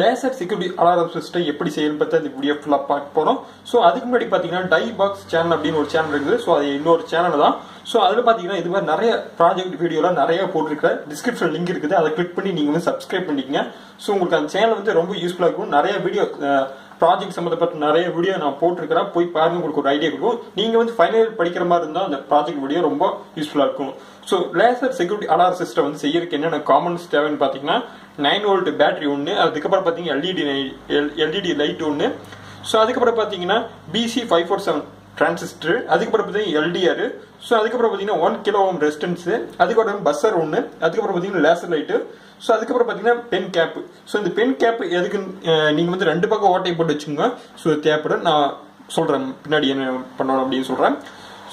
Laser security alarm system எப்படி செய்யணும் பற்றி அந்த வீடியோ ஃபுல்லாக பார்க்க போகிறோம் ஸோ அதுக்கு முன்னாடி பார்த்தீங்கன்னா டை பாக்ஸ் சேனல் அப்படின்னு ஒரு சேனல் இருக்குது. ஸோ அது இன்னொரு சேனல் தான். ஸோ அதில் பார்த்தீங்கன்னா இது மாதிரி நிறைய ப்ராஜெக்ட் வீடியோலாம் நிறைய போட்டிருக்கிறேன். டிஸ்கிரிப்ஷன் லிங்க் இருக்குது. அதை கிளிக் பண்ணி நீங்கள் வந்து சப்ஸ்கிரைப் பண்ணிக்கங்க. ஸோ உங்களுக்கு அந்த சேனல் வந்து ரொம்ப யூஸ்ஃபுல்லாக இருக்கும். நிறைய வீடியோ ப்ராஜெக்ட் சம்மந்தப்பட்ட நிறைய வீடியோ நான் போட்டிருக்கிறேன். போய் பாருங்க உங்களுக்கு ஒரு ஐடியா கொடுக்கும். நீங்கள் வந்து ஃபைனல் படிக்கிற மாதிரி இருந்தால் அந்த ப்ராஜெக்ட் வீடியோ ரொம்ப யூஸ்ஃபுல்லாக இருக்கும். So laser security alarm system வந்து செய்யறதுக்கு என்னென்ன காமன்ஸ் தேவைன்னு பார்த்தீங்கன்னா நைன் வோல்ட் பேட்டரி ஒன்று அதுக்கப்புறம் பார்த்தீங்கன்னா எல்இடி எல்இடி லைட் ஒன்று ஸோ அதுக்கப்புறம் பார்த்தீங்கன்னா BC five four seven transistor அதுக்கப்புறம் பார்த்தீங்கன்னா எல்டிஆர் ஸோ அதுக்கப்புறம் பார்த்தீங்கன்னா ஒன் கிலோ ஓம் ரெசிஸ்டன்ஸு அதுக்கப்புறம் பஸ்ஸர் ஒன்று அதுக்கப்புறம் பார்த்தீங்கன்னா லேசர் லைட்டு ஸோ அதுக்கப்புறம் பார்த்தீங்கன்னா பென் கேப்பு ஸோ இந்த பென் கேப் எதுக்கு நீங்கள் வந்து ரெண்டு பக்கம் ஓட்டை போட்டு வச்சுங்க ஸோ தேவைப்படும். நான் சொல்கிறேன் பின்னாடி என்ன பண்ணணும் அப்படின்னு சொல்கிறேன்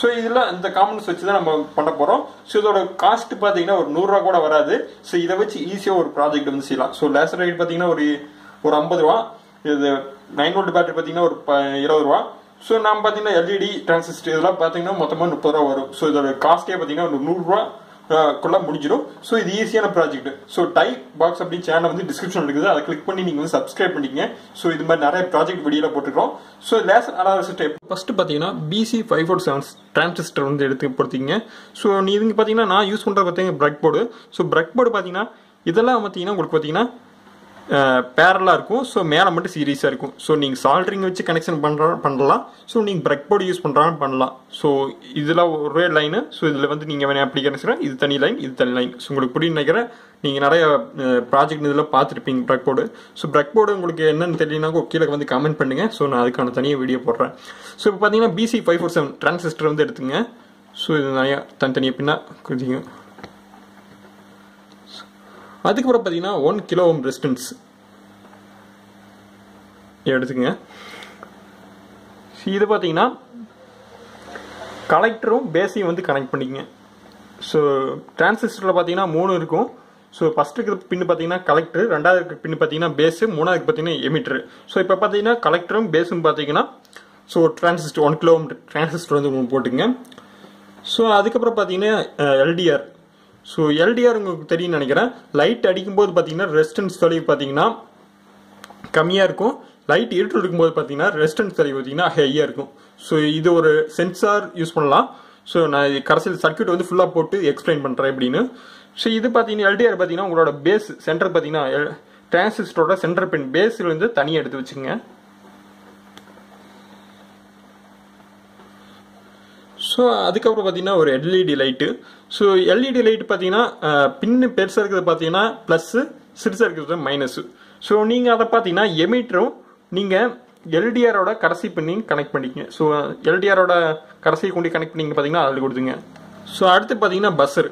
ஸோ இதில் இந்த காமன்ஸ் வச்சு தான் நம்ம பண்ண போகிறோம் ஸோ இதோட காஸ்ட் பார்த்தீங்கன்னா ஒரு நூறுரூவா கூட வராது. ஸோ இதை வச்சு ஈஸியாக ஒரு ப்ராஜெக்ட் வந்து செய்யலாம். ஸோ லேசர் ரைட் பார்த்தீங்கன்னா ஒரு ஒரு ஐம்பது ரூபா. இது நைன் வோல்ட் பேட்டரி பார்த்தீங்கன்னா ஒரு இருபது ரூபா. ஸோ நம்ம பார்த்தீங்கன்னா எல்இடி டிரான்சிஸ்டர் இதெல்லாம் பார்த்தீங்கன்னா மொத்தமாக முப்பது ரூபா வரும். ஸோ இதோட காஸ்ட்டே பார்த்தீங்கன்னா ஒரு நூறுரூவா குள்ள முடிஞ்சிடும். ஸோ இது ஈஸியான ப்ராஜெக்ட் ஸோ டைப் பாக்ஸ் அப்படி சேனல் வந்து டிஸ்கிரிப்ஷன் இருக்குது. அதை கிளிக் பண்ணி நீங்கள் வந்து சப்ஸ்கிரைப் பண்ணிக்கங்க. ஸோ இது மாதிரி நிறைய ப்ராஜெக்ட் வீடியோவில் போட்டுருக்கோம். So laser analysis type first பார்த்தீங்கன்னா BC five four sevens transistor வந்து எடுத்து பொறுத்திங்க ஸோ நீ இதுங்க பார்த்தீங்கன்னா நான் யூஸ் பண்ணுறது பார்த்தீங்கன்னா breadboard so breadboard பார்த்தீங்கன்னா இதெல்லாம் பார்த்தீங்கன்னா உங்களுக்கு பார்த்தீங்கன்னா பேரலாக இருக்கும். ஸோ மேலே மட்டும் சீரியஸாக இருக்கும். ஸோ நீங்கள் சால்ட்ரிங் வச்சு கனெக்ஷன் பண்ணுற பண்ணலாம். ஸோ நீங்கள் பிரெக் போர்டு யூஸ் பண்ணுறாலும் பண்ணலாம். ஸோ இதில் ஒரே லைனு ஸோ இதில் வந்து நீங்கள் வேணால் அப்படி கனெக்ஷன் இது தனி லைன் இது தனி லைன் ஸோ உங்களுக்கு புரியும் நினைக்கிறேன். நீங்கள் நிறைய ப்ராஜெக்ட் இதில் பார்த்துருப்பீங்க breadboard so breadboard உங்களுக்கு என்னென்னு தெரியலனா கீழே வந்து கமெண்ட் பண்ணுங்கள் ஸோ நான் அதுக்கான தனியாக வீடியோ போடுறேன். ஸோ இப்போ பார்த்தீங்கன்னா BC five four seven transistor வந்து எடுத்துங்க ஸோ இது நிறையா தனித்தனியாக பின்னா குறிச்சிங்க அதுக்கப்புறம் பார்த்தீங்கன்னா ஒன் கிலோ ஓம் ரெசிஸ்டன்ஸ் எடுத்துக்கங்க. இது பார்த்தீங்கன்னா கலெக்டரும் பேஸையும் வந்து கனெக்ட் பண்ணிக்கங்க. ஸோ டிரான்சிஸ்டரில் பார்த்தீங்கன்னா மூணு இருக்கும். ஸோ ஃபஸ்ட் இருக்கிற பின்னு பார்த்தீங்கன்னா கலெக்டர் ரெண்டாவது இருக்கிற பின்னு பார்த்தீங்கன்னா பேஸு மூணாவது பார்த்தீங்கன்னா எமிட்டர் ஸோ இப்போ பார்த்தீங்கன்னா கலெக்டரும் பேஸும் பார்த்தீங்கன்னா so transistor one kilo transistor வந்து போட்டுங்க ஸோ அதுக்கப்புறம் பார்த்தீங்கன்னா uh, எல்டிஆர் ஸோ எல்டிஆர் உங்களுக்கு தெரியும் நினைக்கிறேன். லைட் அடிக்கும்போது பார்த்தீங்கன்னா ரெசிஸ்டன்ஸ் தொலைவு பார்த்தீங்கன்னா கம்மியாக இருக்கும். லைட் இருட்டு இருக்கும்போது பார்த்தீங்கன்னா ரெசிஸ்டன்ஸ் தொலைவு பார்த்தீங்கன்னா ஹையாக இருக்கும். ஸோ இது ஒரு சென்சார் யூஸ் பண்ணலாம். ஸோ நான் கடைசியில் சர்க்கியூட் வந்து ஃபுல்லாக போட்டு எக்ஸ்பிளைன் பண்ணுறேன் எப்படின்னு ஸோ இது பார்த்தீங்கன்னா எல்டிஆர் பார்த்தீங்கன்னா உங்களோட பேஸ் சென்டர் பார்த்தீங்கன்னா டிரான்சிஸ்டரோட சென்டர் பின் பேஸில் தனியாக எடுத்து வச்சுங்க ஸோ அதுக்கப்புறம் பார்த்தீங்கன்னா ஒரு LED light so LED light பார்த்தீங்கன்னா பின்னு பெருசாக இருக்கிறது பார்த்தீங்கன்னா ப்ளஸ்ஸு சிறுசாக இருக்கிறது மைனஸு ஸோ நீங்கள் அதை பார்த்தீங்கன்னா எமிட்டரும் நீங்கள் எல்டிஆரோட கடைசி பண்ணி கனெக்ட் பண்ணிக்கங்க. ஸோ எல்டிஆரோட கடைசி கொண்டு கனெக்ட் பண்ணிங்க பார்த்தீங்கன்னா அதில் கொடுத்துங்க. ஸோ அடுத்து பார்த்தீங்கன்னா பஸ்ஸர்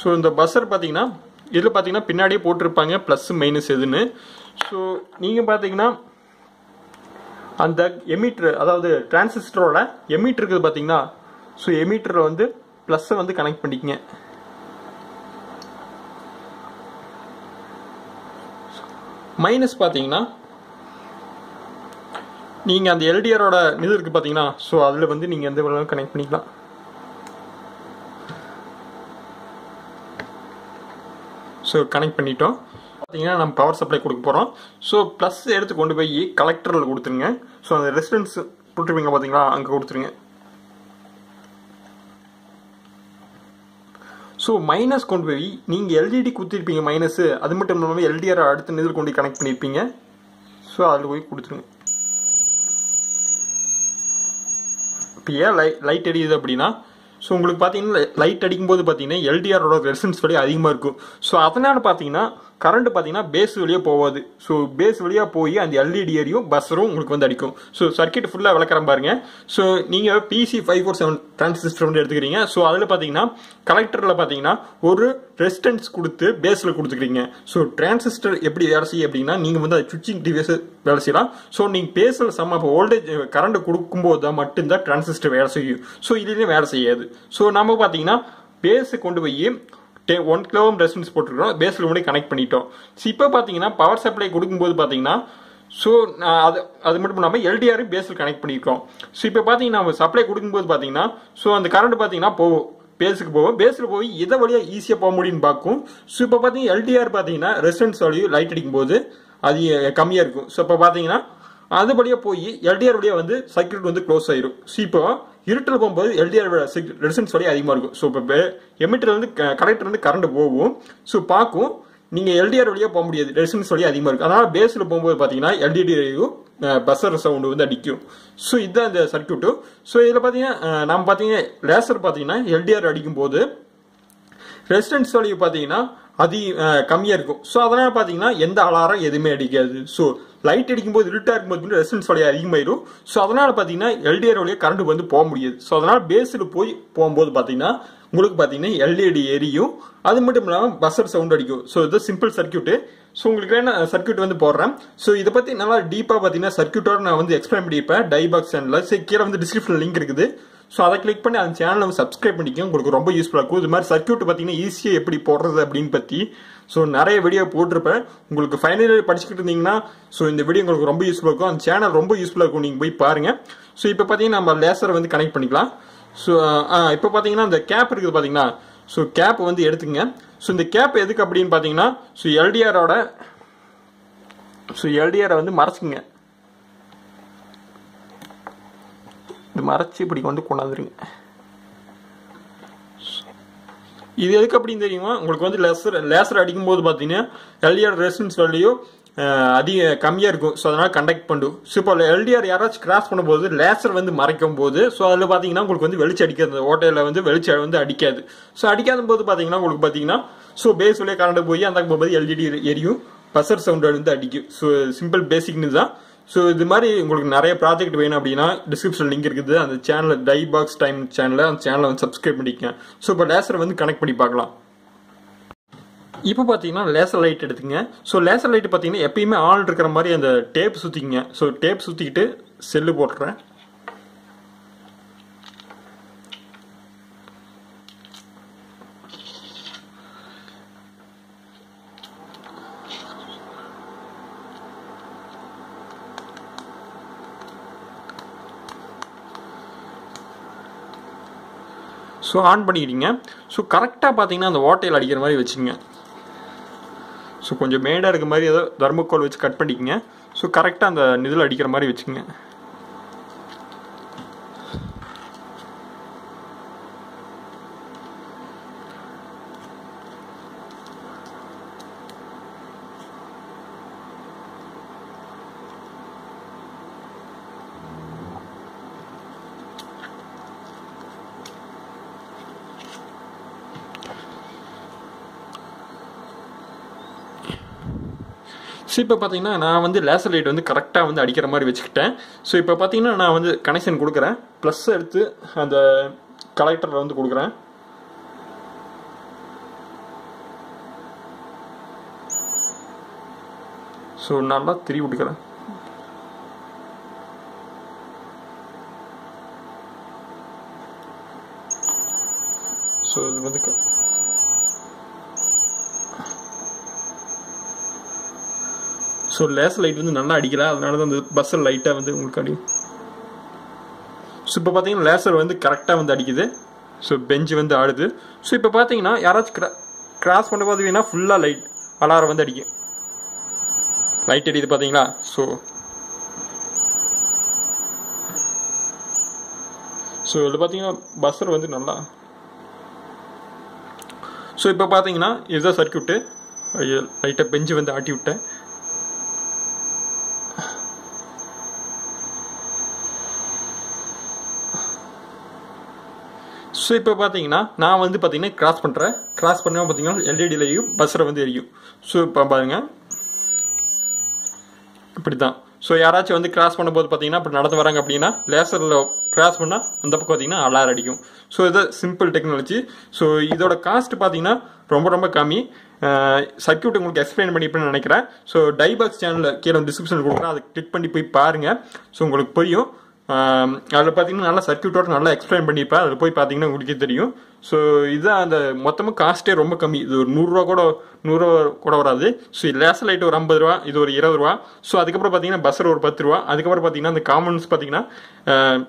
ஸோ இந்த பஸ்ஸர் பார்த்தீங்கன்னா இதில் பார்த்தீங்கன்னா பின்னாடியே போட்டிருப்பாங்க ப்ளஸ் மைனஸ் எதுன்னு. ஸோ நீங்கள் பார்த்தீங்கன்னா அந்த எமீட்ரு அதாவது டிரான்சிஸ்டரோட எமிட்டர் இருக்குது பார்த்தீங்கன்னா ஸோ எமீட்டரில் வந்து ப்ளஸ்ஸை வந்து கனெக்ட் பண்ணிக்கங்க. மைனஸ் பார்த்தீங்கன்னா நீங்கள் அந்த எல்டிஆரோட இது இருக்குது பார்த்தீங்கன்னா ஸோ அதில் வந்து நீங்கள் எந்த வேணாலும் கனெக்ட் பண்ணிக்கலாம். ஸோ கனெக்ட் பண்ணிட்டோம். பார்த்தீங்கன்னா நம்ம பவர் சப்ளை கொடுக்க போகிறோம் ஸோ ப்ளஸ் எடுத்து கொண்டு போய் கலெக்டரில் கொடுத்துருங்க. ஸோ அந்த ரெசிடென்ஸ் போட்டிருப்பீங்க பார்த்தீங்களா? அங்கே கொடுத்துருங்க. ஸோ மைனஸ் கொண்டு போய் நீங்கள் எல்இடி குத்திருப்பீங்க மைனஸு அது மட்டும் இல்லாமல் எல்டிஆர் அடுத்த இதில் கொண்டு கனெக்ட் பண்ணியிருப்பீங்க ஸோ அதில் போய் கொடுத்துருங்க. இப்போ ஏன் லை லைட் அடிக்குது அப்படின்னா ஸோ உங்களுக்கு பார்த்தீங்கன்னா லைட் அடிக்கும்போது பார்த்தீங்கன்னா எல்டிஆரோட ரெசன்ஸ் வழி அதிகமாக இருக்கும். ஸோ அதனால் பார்த்தீங்கன்னா கரண்ட் பார்த்தீங்கன்னா பேஸ் வழியாக போகாது. ஸோ பேஸ் வழியாக போய் அந்த எல்இடி ஏரியும் பஸ்ஸரும் உங்களுக்கு வந்து அடிக்கும். ஸோ சர்க்கியூட் ஃபுல்லாக விளக்குற பாருங்க. ஸோ நீங்கள் BC five four seven transistor வந்து எடுத்துக்கிறீங்க. ஸோ அதில் பார்த்தீங்கன்னா கலெக்டரில் பார்த்தீங்கன்னா ஒரு ரெசிஸ்டன்ஸ் கொடுத்து பேஸில் கொடுத்துக்கிறீங்க. ஸோ டிரான்சிஸ்டர் எப்படி வேலை செய்யும் அப்படின்னா நீங்கள் வந்து அது சுவிச்சிங் டிவைஸ் வேலை செய்யலாம். ஸோ நீங்கள் பேஸில் சம இப்போ வோல்டேஜ் கரண்ட் கொடுக்கும்போது தான் மட்டும்தான் டிரான்சிஸ்டர் வேலை செய்யும். ஸோ இதுலேயும் வேலை செய்யாது. ஸோ நம்ம பார்த்தீங்கன்னா பேஸை கொண்டு போய் டே ஒன் கிலோ ரெசிஸ்டன்ஸ் போட்டுருக்கோம் பேஸில் மட்டும் கனெக்ட் பண்ணிட்டோம். ஸோ இப்போ பார்த்தீங்கன்னா பவர் சப்ளை கொடுக்கும்போது பார்த்தீங்கன்னா ஸோ அது அது மட்டும் இல்லாமல் எல்டிஆரும் பேஸில் கனெக்ட் பண்ணியிருக்கோம். ஸோ இப்போ பார்த்தீங்கன்னா நம்ம சப்ளை கொடுக்கும்போது பார்த்தீங்கன்னா ஸோ அந்த கரண்ட் பார்த்தீங்கன்னா போகும். பேஸுக்கு போவோம் பேஸில் போய் எதை வழியாக ஈஸியாக போக முடியும்னு பார்க்கும். ஸோ இப்போ பார்த்தீங்கன்னா எல்டிஆர் பார்த்தீங்கன்னா ரெசிடென்ஸ் வழியும் லைட் அடிக்கும் போது அது கம்மியாக இருக்கும். ஸோ இப்போ பார்த்தீங்கன்னா அது வழியாக போய் எல்டிஆர் வழியாக வந்து சர்க்கியூட் வந்து க்ளோஸ் ஆயிரும். ஸோ இப்போ இருட்டில் போகும்போது எல்டிஆர் ரெசிஸ்டன்ஸ் வழி அதிகமாக இருக்கும். ஸோ இப்போ எமிட்டர் வந்து கரண்ட் போகும். ஸோ பார்க்கும் நீங்கள் எல்டிஆர் வழியாக போக முடியாது. ரெசிடன்ஸ் வழியாக அதிகமாக இருக்கும். அதனால் பேஸில் போகும்போது பார்த்தீங்கன்னா எல்டிடியும் பஸ்ஸர் சவுண்டு வந்து அடிக்கும். ஸோ இதுதான் இந்த சர்க்கியூட்டு ஸோ இதில் பார்த்தீங்கன்னா நம்ம பார்த்தீங்கன்னா லேசர் பார்த்தீங்கன்னா எல்டிஆர் அடிக்கும் போது ரெசிஸ்டன்ஸ் வேல்யூ பார்த்தீங்கன்னா அதி கம்மியாக இருக்கும். ஸோ அதனால் பார்த்தீங்கன்னா எந்த அலாரம் எதுவுமே அடிக்காது. ஸோ லைட் அடிக்கும்போது இருட்டாக இருக்கும்போது ரெசிடன்ஸ் வேல்யூ அதிகமாயிரும். ஸோ அதனால் பார்த்தீங்கன்னா எல்டிஆர் வழியாக கரண்ட் வந்து போக முடியாது. ஸோ அதனால் பேஸில் போய் போகும்போது பார்த்தீங்கன்னா உங்களுக்கு பார்த்தீங்கன்னா எல்இடி எரியும். அது மட்டும் இல்லாமல் பஸ்ஸர் சவுண்ட் அடிக்கும். ஸோ இது சிம்பிள் சர்க்கியூட்டு ஸோ உங்களுக்கு என்ன சர்க்கியூட் வந்து போடுறேன். ஸோ இதை பற்றி நல்லா டீப்பாக பார்த்தீங்கன்னா சர்க்கியூட்டோட நான் வந்து எக்ஸ்பிளைன் பண்ணியிருப்பேன். டைபாக்ஸ் சேனலில் சரி கீழே வந்து டிஸ்கிரிப்ஷன் லிங்க் இருக்குது. ஸோ அதை கிளிக் பண்ணி அந்த சேனல் வந்து சப்ஸ்கிரைப் பண்ணிக்கோ உங்களுக்கு ரொம்ப யூஸ்ஃபுல்லாக இருக்கும். இது மாதிரி சர்க்கியூட் பார்த்தீங்கன்னா ஈஸியாக எப்படி போடுறது அப்படின்னு பற்றி ஸோ நிறைய வீடியோ போட்டிருப்பேன். உங்களுக்கு ஃபைனல் இயர் படிச்சுக்கிட்டு இருந்தீங்கன்னா ஸோ இந்த வீடியோ உங்களுக்கு ரொம்ப யூஸ்ஃபுல்லாக இருக்கும். அந்த சேனல் ரொம்ப யூஸ்ஃபுல்லாக இருக்கும். நீங்கள் போய் பாருங்கள் ஸோ இப்போ பார்த்தீங்கன்னா நம்ம லேசரை வந்து கனெக்ட் பண்ணிக்கலாம். ஸோ இப்போ பார்த்தீங்கன்னா இந்த கேப் இருக்குது பார்த்தீங்கன்னா ஸோ கேப் வந்து எடுத்துங்க ஸோ இந்த கேப் எதுக்கு அப்படின்னு பார்த்தீங்கன்னா ஸோ எல்டிஆரோட ஸோ எல்டிஆரை வந்து மறைச்சிங்க இது மறைச்சு இப்படி கொண்டு கொண்டாந்துருங்க. இது எதுக்கு அப்படின்னு தெரியுமா? உங்களுக்கு வந்து லேசர் லேசர் அடிக்கும் போது பார்த்தீங்கன்னா எல்டிஆர் ரெசிஸ்டன்ஸ் வேல்யூ அதிக கம்மியாக இருக்கும். ஸோ அதனால் கண்டக்ட் பண்ணும் ஸோ இப்போ எல்டிஆர் யாராச்சும் கிராஸ் பண்ணும்போது லேசர் வந்து மறைக்கும் போது ஸோ அதில் பார்த்தீங்கன்னா உங்களுக்கு வந்து வெளிச்சம் அடிக்காது. ஓட்டையில் வந்து வெளிச்சம் வந்து அடிக்காது. ஸோ அடிக்காத போது பார்த்தீங்கன்னா உங்களுக்கு பார்த்தீங்கன்னா ஸோ பேஸ் வழியாக கரண்ட் போய் அந்த போகும்போது எல்இடி எரியும். பசர் சவுண்ட் வந்து அடிக்கும். ஸோ சிம்பிள் பேசிக்னு தான் ஸோ இது மாதிரி உங்களுக்கு நிறைய ப்ராஜெக்ட் வேணும் அப்படின்னா டிஸ்கிரிப்ஷன் லிங்க் இருக்குது. அந்த சேனலில் டை பாக்ஸ் டைம் சேனலில் அந்த சேனலை வந்து சப்ஸ்கிரைப் பண்ணிக்கங்க. ஸோ இப்போ லேசரை வந்து கனெக்ட் பண்ணி பார்க்கலாம். இப்போ பார்த்தீங்கன்னா லேசர் லைட் எடுத்துங்க ஸோ லேசர் லைட் பார்த்தீங்கன்னா எப்பயுமே ஆன் இருக்கிற மாதிரி அந்த டேப் சுற்றிங்க ஸோ டேப் சுற்றிக்கிட்டு செல்லு போட்டுறேன். ஸோ ஆன் பண்ணிக்கிட்டீங்க. ஸோ கரெக்டாக பார்த்தீங்கன்னா அந்த ஓட்டையில் அடிக்கிற மாதிரி வச்சுங்க ஸோ கொஞ்சம் மேடாக இருக்க மாதிரி ஏதோ தர்மக்கோல் வச்சு கட் பண்ணிக்கங்க. ஸோ கரெக்டாக அந்த இதில் அடிக்கிற மாதிரி வச்சுங்க ஸோ இப்போ பார்த்தீங்கன்னா நான் வந்து லேசர் லைட் வந்து கரெக்டாக வந்து அடிக்கிற மாதிரி வச்சுக்கிட்டேன். ஸோ இப்போ பார்த்தீங்கன்னா நான் வந்து கனெக்ஷன் கொடுக்குறேன். ப்ளஸ் எடுத்து அந்த கலெக்டரில் வந்து கொடுக்குறேன். ஸோ நல்லா திரி விட்டுக்கிறேன் ஸோ இது வந்து க- ஸோ லேஸ் லைட் வந்து நல்லா அடிக்கல. அதனால தான் அந்த பஸ்ஸில் லைட்டாக வந்து உங்களுக்கு அடிக்கும் ஸோ இப்போ பார்த்தீங்கன்னா லேசர் வந்து கரெக்டாக வந்து அடிக்குது. ஸோ பெஞ்சு வந்து ஆடுது. ஸோ இப்போ பார்த்தீங்கன்னா யாராச்சும் கிரா கிராஸ் பண்ண பார்த்தீங்கன்னா ஃபுல்லாக லைட் அலாரம் வந்து அடிக்கும். லைட் அடிக்குது பார்த்தீங்களா ஸோ ஸோ இதில் பார்த்தீங்கன்னா பஸ்ஸர் வந்து நல்லா ஸோ இப்போ பார்த்தீங்கன்னா இதுதான் சர்க்கியூட்டு லைட்டாக பெஞ்சு வந்து ஆட்டி விட்டேன். ஸோ இப்போ பார்த்தீங்கன்னா நான் வந்து பார்த்தீங்கன்னா கிராஸ் பண்ணுறேன் கிராஸ் பண்ணால் பார்த்தீங்கன்னா எல்இடிலையும் பஸ்ஸில் வந்து எரியும். ஸோ இப்போ பாருங்கள் இப்படி தான் ஸோ யாராச்சும் வந்து கிராஸ் பண்ணும்போது பார்த்தீங்கன்னா இப்படி நடந்து வராங்க அப்படின்னா லேசரில் கிராஸ் பண்ணால் அந்த பக்கம் பார்த்தீங்கன்னா அலார் அடிக்கும். ஸோ இது சிம்பிள் டெக்னாலஜி ஸோ இதோட காஸ்ட் பார்த்தீங்கன்னா ரொம்ப ரொம்ப கம்மி. சர்க்கியூட் உங்களுக்கு எக்ஸ்பிளைன் பண்ணிப்பேன்னு நினைக்கிறேன். ஸோ டைபாக்ஸ் சேனலில் கீழே டிஸ்கிரிப்ஷன் கொடுக்குறேன். அதை கிளிக் பண்ணி போய் பாருங்கள் ஸோ உங்களுக்கு புரியும். அதில் பார்த்தீங்கன்னா நல்லா சர்க்கியூட்டோட நல்லா எக்ஸ்பிளைன் பண்ணியிருப்பேன் அதில் போய் பார்த்தீங்கன்னா உங்களுக்கே தெரியும். ஸோ இதுதான் அந்த மொத்தமாக காஸ்ட்டே ரொம்ப கம்மி. இது ஒரு நூறுரூவா கூட நூறுரூவா கூட வராது. ஸோ லேசர் லைட் ஒரு ஐம்பது ரூபா இது ஒரு இருபது ரூபா. ஸோ அதுக்கப்புறம் பார்த்தீங்கன்னா பஸ்ஸர் ஒரு பத்து ரூபா. அதுக்கப்புறம் பார்த்தீங்கன்னா அந்த காமன்ஸ் பார்த்தீங்கன்னா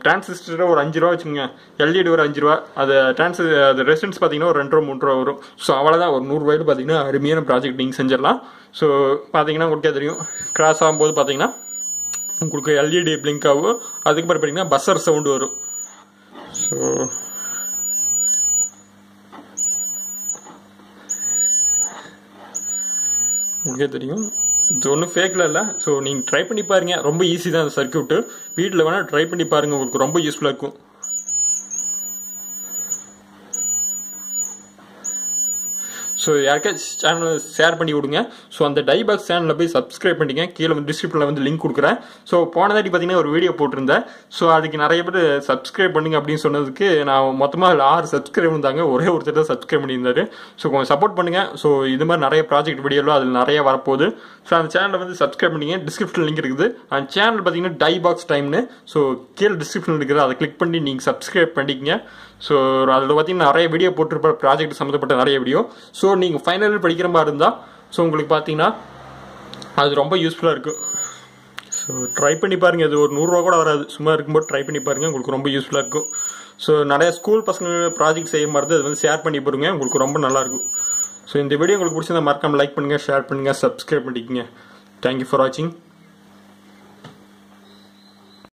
டிரான்சிஸ்டர் ஒரு அஞ்சு ரூபா வச்சுக்கோங்க. எல்இடி ஒரு அஞ்சு ரூபா. அது டிரான்ஸ் அது ரெசிடன்ஸ் பார்த்தீங்கன்னா ஒரு ரெண்டு ரூபா மூணு ரூபா வரும். ஸோ அவ்வளோதான் ஒரு நூறுரூவாயில் பார்த்தீங்கன்னா அருமையான ப்ராஜெக்ட் நீங்கள் செஞ்சிடலாம். ஸோ பார்த்தீங்கன்னா உங்களுக்கே தெரியும். கிராஸ் ஆகும்போது பார்த்தீங்கன்னா உங்களுக்கு எல்இடி பிளிங்க் ஆகும். அதுக்கப்புறம் பார்த்தீங்கன்னா பஸ்ஸர் சவுண்டு வரும். ஸோ உங்களுக்கே தெரியும். இது ஒன்றும் ஃபேக்கில் இல்லை. ஸோ நீங்கள் ட்ரை பண்ணி பாருங்கள் ரொம்ப ஈஸி தான் அந்த சர்க்கியூட்டு வீட்டில் வேணால் ட்ரை பண்ணி பாருங்கள் உங்களுக்கு ரொம்ப யூஸ்ஃபுல்லாக இருக்கும். ஸோ யாருக்காச்சும் சேனலை ஷேர் பண்ணி விடுங்க. ஸோ அந்த டைபாக்ஸ் சேனலில் போய் சப்ஸ்கிரைப் பண்ணிங்க கீழே வந்து டிஸ்கிரிப்ஷனில் வந்து லிங்க் கொடுக்குறேன். ஸோ போனதாட்டி பார்த்தீங்கன்னா ஒரு வீடியோ போட்டிருந்தேன். ஸோ அதுக்கு நிறைய பேர் சப்ஸ்கிரைப் பண்ணுங்க அப்படின்னு சொன்னதுக்கு நான் மொத்தமாக அதில் ஆறு சப்ஸ்கிரைப் இருந்தாங்க. ஒரே ஒருத்தர் தான் சப்ஸ்கிரைப் பண்ணியிருந்தாரு. ஸோ கொஞ்சம் சப்போர்ட் பண்ணுங்கள் ஸோ இது மாதிரி நிறைய ப்ராஜெக்ட் வீடியோலாம் அதில் நிறைய வரப்போகுது. ஸோ அந்த சேனலில் வந்து சப்ஸ்கிரைப் பண்ணிங்க டிஸ்கிரிப்ஷன் லிங்க் இருக்குது. அந்த சேனல் பார்த்தீங்கன்னா டைபாக்ஸ் டைம்னு ஸோ கீழே டிஸ்கிரிப்ஷன் இருக்குது. அதை கிளிக் பண்ணி நீங்கள் சப்ஸ்கிரைப் பண்ணிக்கங்க. ஸோ அதில் பார்த்தீங்கன்னா நிறைய வீடியோ போட்டிருப்பேன் ப்ராஜெக்ட் சம்மந்தப்பட்ட நிறைய வீடியோ ஸோ நீங்கள் ஃபைனல் படிக்கிற மாதிரி இருந்தால் ஸோ உங்களுக்கு பார்த்தீங்கன்னா அது ரொம்ப யூஸ்ஃபுல்லாக இருக்கும் ஸோ ட்ரை பண்ணி பாருங்கள் இது ஒரு நூறுரூவா கூட வராது. சும்மா இருக்கும்போது ட்ரை பண்ணி பாருங்கள் உங்களுக்கு ரொம்ப யூஸ்ஃபுல்லாக இருக்கும். ஸோ நிறைய ஸ்கூல் பசங்க ப்ராஜெக்ட் செய்ய மாதிரி அது வந்து ஷேர் பண்ணி பாருங்க உங்களுக்கு ரொம்ப நல்லாயிருக்கும் ஸோ இந்த வீடியோ உங்களுக்கு பிடிச்சிருந்தா மறக்காமல் லைக் பண்ணுங்கள் ஷேர் பண்ணுங்கள் சப்ஸ்கிரைப் பண்ணிக்கங்க. தேங்க்யூ ஃபார் வாட்சிங்